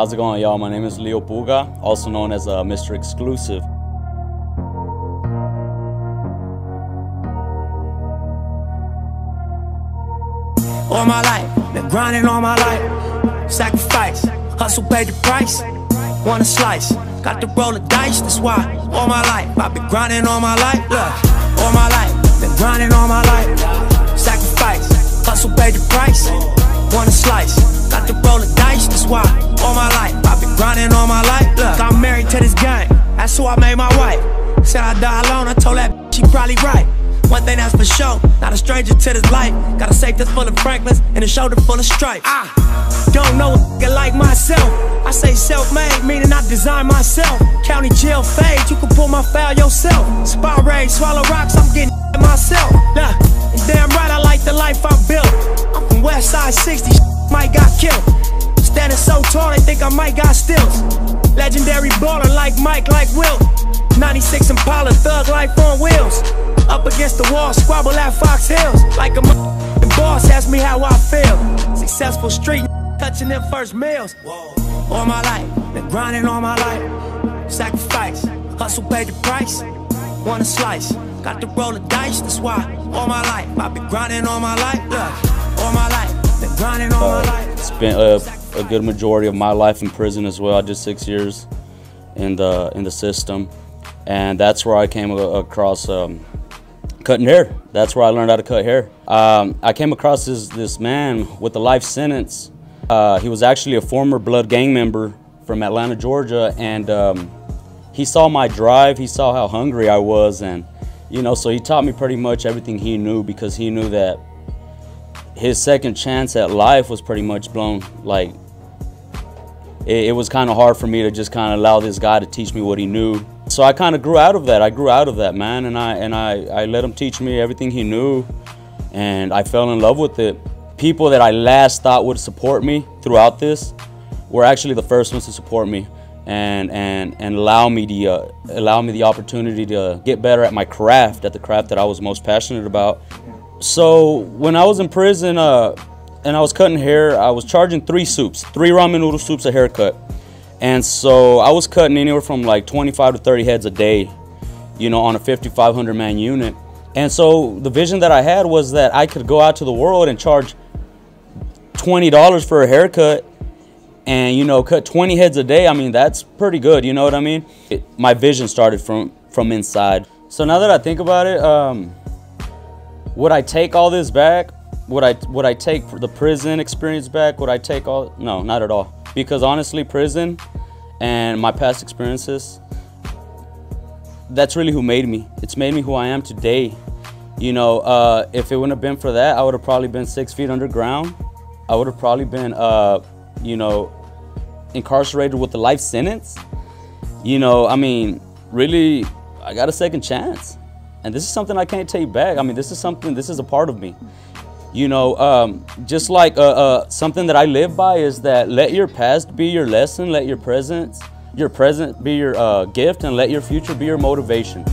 How's it going, y'all? My name is Leo Puga, also known as uh, Mr. Exclusive. All my life, been grinding all my life. Sacrifice, hustle paid the price. Want a slice, got to roll the dice, that's why. All my life, I've been grinding all my life. Look, all my life, been grinding all my life. Sacrifice, hustle paid the price. Want a slice, got to roll the dice, that's why. Grinding all my life. Look, I'm married to this gang. that's who I made my wife. Said I die alone, I told that she probably right. One thing that's for sure, not a stranger to this life. Got a safe that's full of Franklins and a shoulder full of stripes. I don't know a like myself. I say self-made, meaning I design myself. County jail fade, you can pull my file yourself. Spot raid, swallow rocks, I'm getting myself. Nah, damn right, I like the life I built. I'm from West Side 60, might got killed. Standing so tall, they think I might got stills. Legendary baller like Mike, like Wilt. 96 Impala, thug life on wheels. Up against the wall, squabble at Fox Hills. Like a boss, ask me how I feel. Successful street, touching them first meals. All my life, been grinding all my life. Sacrifice, hustle paid the price. Want a slice, got to roll the dice, that's why. All my life, I've been grinding all my life. Look, all my life, been grinding all my uh, life. Spent a, a good majority of my life in prison as well. I did six years in the in the system, and that's where I came across um, cutting hair. That's where I learned how to cut hair. Um, I came across this, this man with a life sentence. Uh, he was actually a former Blood gang member from Atlanta, Georgia, and um, he saw my drive. He saw how hungry I was, and you know, so he taught me pretty much everything he knew because he knew that his second chance at life was pretty much blown. Like, it, it was kind of hard for me to just kind of allow this guy to teach me what he knew. So I kind of grew out of that. I grew out of that, man, and I and I, I let him teach me everything he knew, and I fell in love with it. People that I last thought would support me throughout this were actually the first ones to support me and and and allow me the uh, allow me the opportunity to get better at my craft, at the craft that I was most passionate about. So when I was in prison, uh, and I was cutting hair, I was charging three soups, three ramen noodle soups a haircut. And so I was cutting anywhere from like 25 to 30 heads a day, you know, on a 5,500 man unit. And so the vision that I had was that I could go out to the world and charge $20 for a haircut and, you know, cut 20 heads a day. I mean, that's pretty good, you know what I mean? It, my vision started from, from inside. So now that I think about it, um, would I take all this back? Would I, would I take the prison experience back? Would I take all, no, not at all because honestly, prison and my past experiences, that's really who made me. It's made me who I am today. You know, uh, if it wouldn't have been for that, I would have probably been six feet underground. I would have probably been, uh, you know, incarcerated with a life sentence. You know, I mean, really, I got a second chance. And this is something I can't take back. I mean, this is something, this is a part of me. You know, um, just like uh, uh, something that I live by is that let your past be your lesson, let your present, your present be your uh, gift, and let your future be your motivation.